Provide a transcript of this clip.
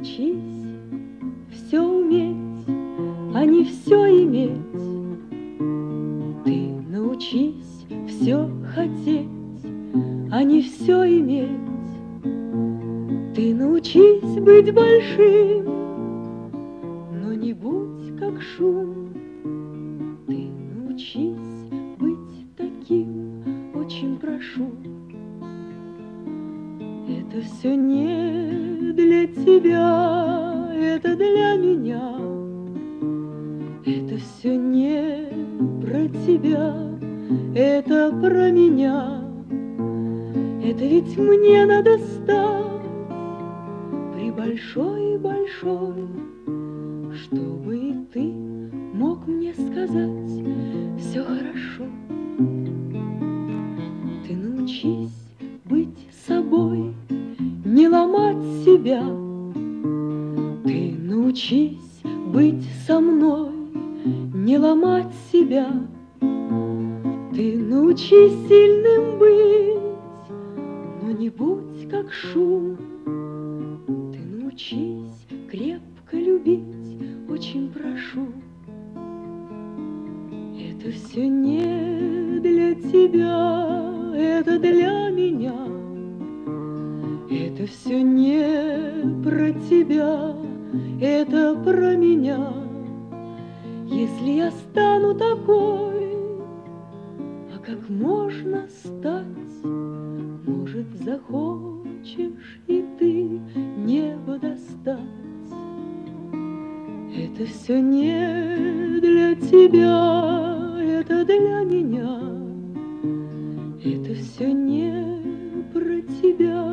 научись все уметь, а не все иметь. Ты научись все хотеть, а не все иметь. Ты научись быть большим, но не будь как шум. Ты научись быть таким, очень прошу. Это все не для тебя, это для меня. Это все не про тебя, это про меня. Это ведь мне надо стать при большой-большой, чтобы и ты мог мне сказать все хорошо. Ты научись быть собой, себя. Ты научись быть со мной, не ломать себя. Ты научись сильным быть, но не будь как шум. Ты научись крепко любить, очень прошу. Это все не для тебя, это для меня. Это все не про тебя, это про меня. Если я стану такой, а как можно стать, может, захочешь и ты небо достать. Это все не для тебя, это для меня. Это все не про тебя,